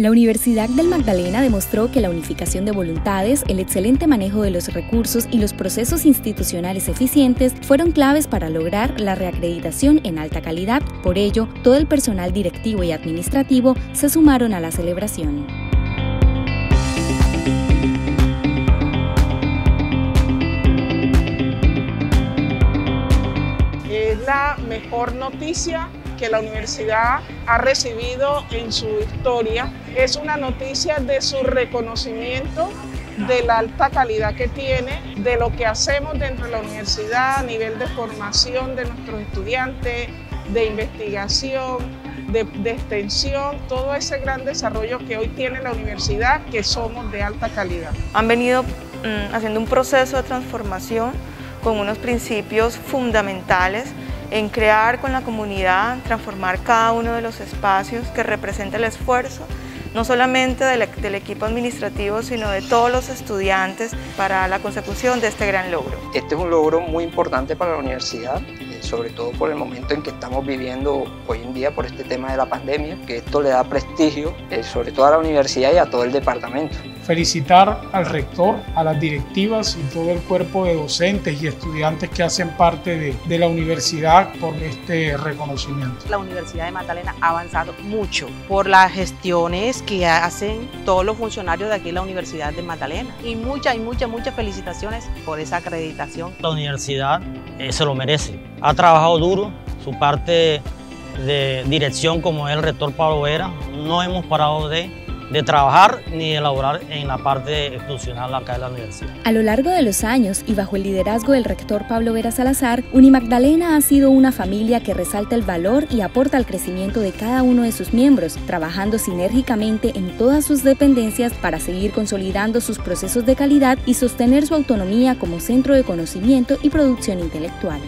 La Universidad del Magdalena demostró que la unificación de voluntades, el excelente manejo de los recursos y los procesos institucionales eficientes fueron claves para lograr la reacreditación en alta calidad. Por ello, todo el personal directivo y administrativo se sumaron a la celebración. La mejor noticia que la universidad ha recibido en su historia. Es una noticia de su reconocimiento de la alta calidad que tiene, de lo que hacemos dentro de la universidad a nivel de formación de nuestros estudiantes, de investigación, de, extensión, todo ese gran desarrollo que hoy tiene la universidad, que somos de alta calidad. Han venido mm, haciendo un proceso de transformación con unos principios fundamentales en crear con la comunidad, transformar cada uno de los espacios que representa el esfuerzo, no solamente del, del, equipo administrativo, sino de todos los estudiantes para la consecución de este gran logro. Este es un logro muy importante para la universidad, eh, sobre todo por el momento en que estamos viviendo hoy en día por este tema de la pandemia, que esto le da prestigio, eh, sobre todo a la universidad y a todo el departamento felicitar al rector, a las directivas y todo el cuerpo de docentes y estudiantes que hacen parte de, de, la universidad por este reconocimiento. La Universidad de Magdalena ha avanzado mucho por las gestiones que hacen todos los funcionarios de aquí en la Universidad de Magdalena. Y muchas y muchas, muchas felicitaciones por esa acreditación. La universidad eh, se lo merece. Ha trabajado duro, su parte de dirección como el rector Pablo Vera, no hemos parado de de trabajar ni de elaborar en la parte institucional acá de la universidad. A lo largo de los años y bajo el liderazgo del rector Pablo Vera Salazar, Unimagdalena ha sido una familia que resalta el valor y aporta al crecimiento de cada uno de sus miembros, trabajando sinérgicamente en todas sus dependencias para seguir consolidando sus procesos de calidad y sostener su autonomía como centro de conocimiento y producción intelectual.